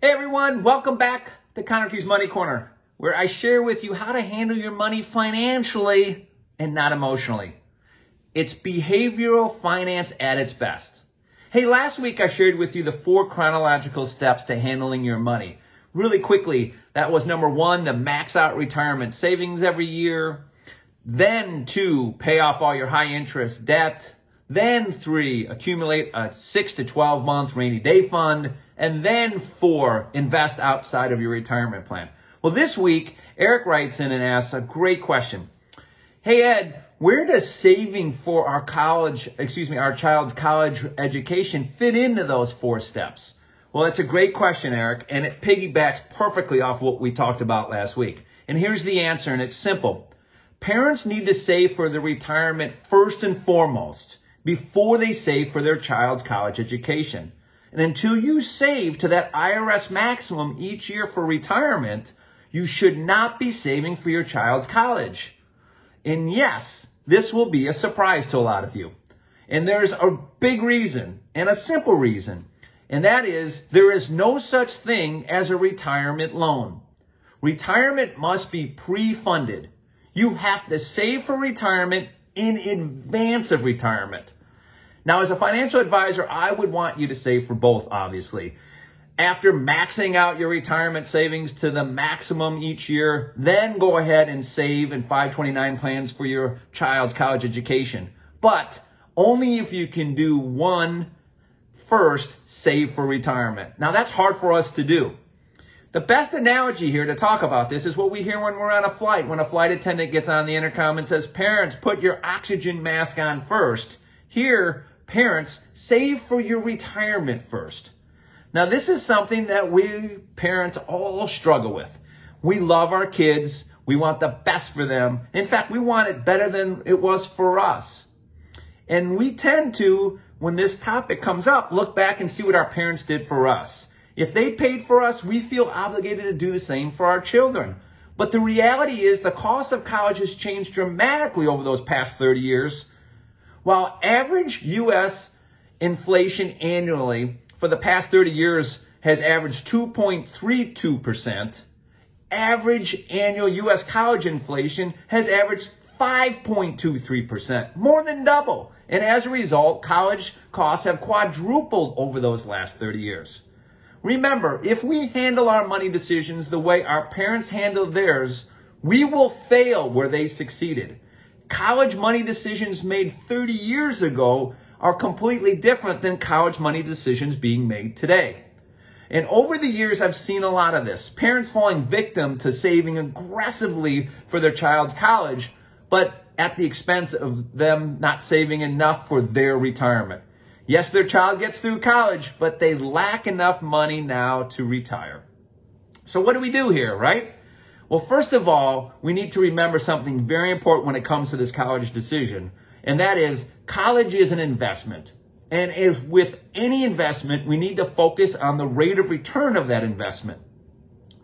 Hey everyone, welcome back to Conarchy's Money Corner, where I share with you how to handle your money financially and not emotionally. It's behavioral finance at its best. Hey, last week I shared with you the four chronological steps to handling your money. Really quickly, that was number one, the max out retirement savings every year. Then two, pay off all your high interest debt. Then three, accumulate a six to 12 month rainy day fund. And then four, invest outside of your retirement plan. Well, this week, Eric writes in and asks a great question. Hey, Ed, where does saving for our college, excuse me, our child's college education fit into those four steps? Well, that's a great question, Eric, and it piggybacks perfectly off what we talked about last week. And here's the answer, and it's simple. Parents need to save for their retirement first and foremost before they save for their child's college education. And until you save to that IRS maximum each year for retirement, you should not be saving for your child's college. And yes, this will be a surprise to a lot of you. And there's a big reason and a simple reason. And that is there is no such thing as a retirement loan. Retirement must be pre-funded. You have to save for retirement in advance of retirement. Now, as a financial advisor, I would want you to save for both, obviously. After maxing out your retirement savings to the maximum each year, then go ahead and save in 529 plans for your child's college education. But only if you can do one first, save for retirement. Now, that's hard for us to do. The best analogy here to talk about this is what we hear when we're on a flight. When a flight attendant gets on the intercom and says, Parents, put your oxygen mask on first. Here, parents, save for your retirement first. Now, this is something that we parents all struggle with. We love our kids. We want the best for them. In fact, we want it better than it was for us. And we tend to, when this topic comes up, look back and see what our parents did for us. If they paid for us, we feel obligated to do the same for our children. But the reality is the cost of college has changed dramatically over those past 30 years. While average U.S. inflation annually for the past 30 years has averaged 2.32%, average annual U.S. college inflation has averaged 5.23%, more than double. And as a result, college costs have quadrupled over those last 30 years. Remember, if we handle our money decisions the way our parents handled theirs, we will fail where they succeeded college money decisions made 30 years ago are completely different than college money decisions being made today. And over the years, I've seen a lot of this. Parents falling victim to saving aggressively for their child's college, but at the expense of them not saving enough for their retirement. Yes, their child gets through college, but they lack enough money now to retire. So what do we do here, right? Well, first of all, we need to remember something very important when it comes to this college decision, and that is college is an investment. And if with any investment, we need to focus on the rate of return of that investment.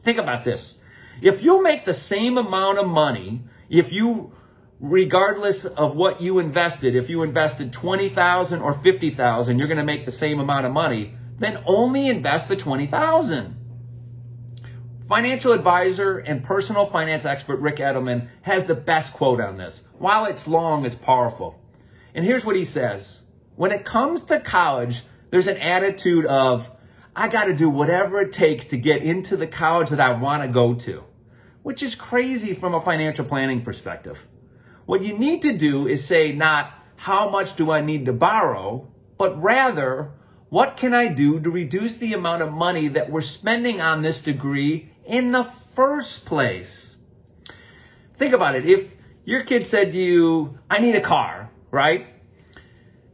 Think about this. If you make the same amount of money, if you regardless of what you invested, if you invested 20,000 or 50,000, you're going to make the same amount of money, then only invest the 20,000. Financial advisor and personal finance expert Ric Edelman has the best quote on this. While it's long, it's powerful. And here's what he says. When it comes to college, there's an attitude of, I got to do whatever it takes to get into the college that I want to go to, which is crazy from a financial planning perspective. What you need to do is say not, how much do I need to borrow, but rather, what can I do to reduce the amount of money that we're spending on this degree in the first place? Think about it. If your kid said to you, I need a car, right?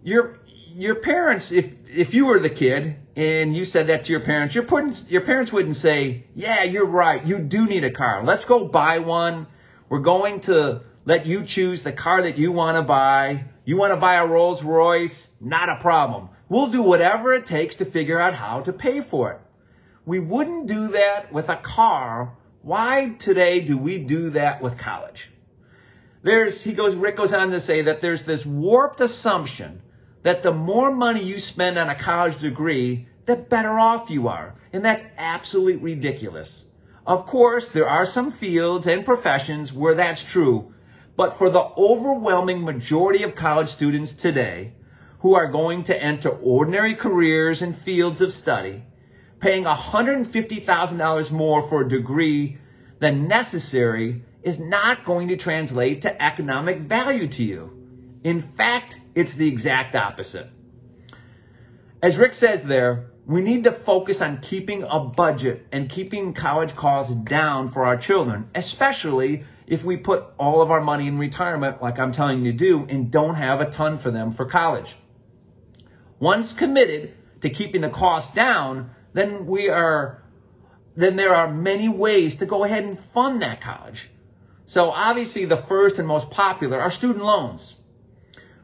Your, your parents, if, if you were the kid and you said that to your parents, your, your parents wouldn't say, yeah, you're right. You do need a car. Let's go buy one. We're going to let you choose the car that you want to buy. You want to buy a Rolls Royce? Not a problem. We'll do whatever it takes to figure out how to pay for it. We wouldn't do that with a car. Why today do we do that with college? There's, he goes, Ric goes on to say that there's this warped assumption that the more money you spend on a college degree, the better off you are. And that's absolutely ridiculous. Of course, there are some fields and professions where that's true, but for the overwhelming majority of college students today who are going to enter ordinary careers and fields of study, paying $150,000 more for a degree than necessary is not going to translate to economic value to you. In fact, it's the exact opposite. As Ric says there, we need to focus on keeping a budget and keeping college costs down for our children, especially if we put all of our money in retirement, like I'm telling you to do, and don't have a ton for them for college. Once committed to keeping the cost down, then we are, then there are many ways to go ahead and fund that college. So obviously the first and most popular are student loans.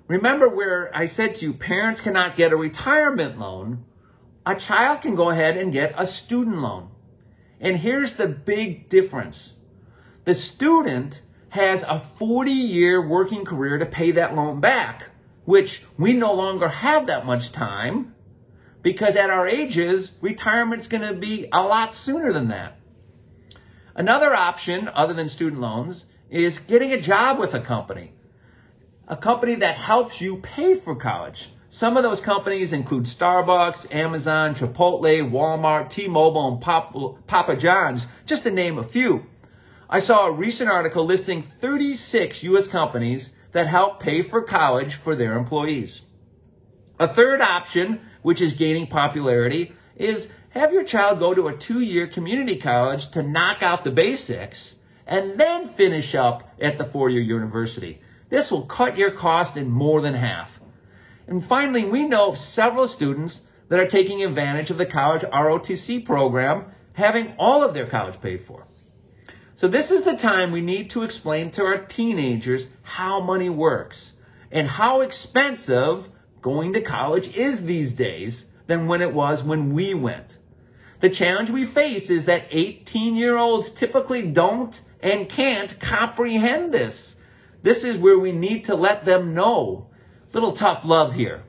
Remember where I said to you, parents cannot get a retirement loan. A child can go ahead and get a student loan. And here's the big difference. The student has a 40 year working career to pay that loan back, which we no longer have that much time because at our ages, retirement's going to be a lot sooner than that. Another option, other than student loans, is getting a job with a company. A company that helps you pay for college. Some of those companies include Starbucks, Amazon, Chipotle, Walmart, T-Mobile, and Papa John's, just to name a few. I saw a recent article listing 36 U.S. companies that help pay for college for their employees. A third option, which is gaining popularity, is have your child go to a two-year community college to knock out the basics and then finish up at the four-year university. This will cut your cost in more than half. And finally, we know of several students that are taking advantage of the college ROTC program, having all of their college paid for. So this is the time we need to explain to our teenagers how money works and how expensive going to college is these days than when it was when we went. The challenge we face is that 18 year olds typically don't and can't comprehend this. This is where we need to let them know. Little tough love here.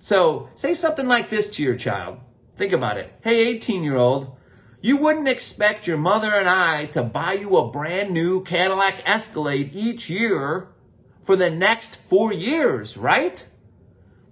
So say something like this to your child. Think about it. Hey, 18 year old, you wouldn't expect your mother and I to buy you a brand new Cadillac Escalade each year for the next four years, right?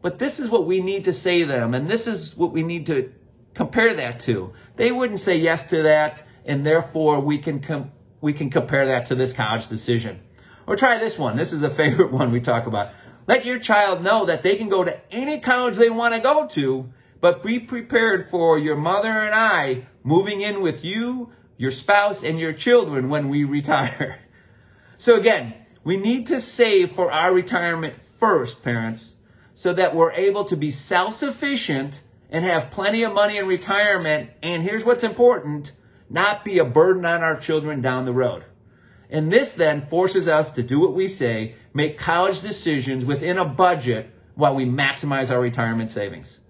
But this is what we need to say to them, and this is what we need to compare that to. They wouldn't say yes to that, and therefore we can com- we can compare that to this college decision. Or try this one. This is a favorite one we talk about. Let your child know that they can go to any college they want to go to, but be prepared for your mother and I moving in with you, your spouse, and your children when we retire. So again, we need to save for our retirement first, parents, so that we're able to be self-sufficient and have plenty of money in retirement. And here's what's important, not be a burden on our children down the road. And this then forces us to do what we say, make college decisions within a budget while we maximize our retirement savings.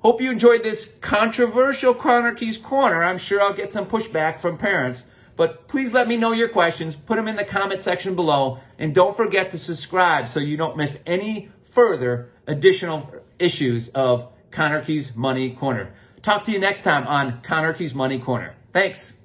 Hope you enjoyed this controversial Conarchy's Corner. I'm sure I'll get some pushback from parents, but please let me know your questions. Put them in the comment section below, and don't forget to subscribe so you don't miss any further additional issues of Conarchy's Money Corner. Talk to you next time on Conarchy's Money Corner. Thanks.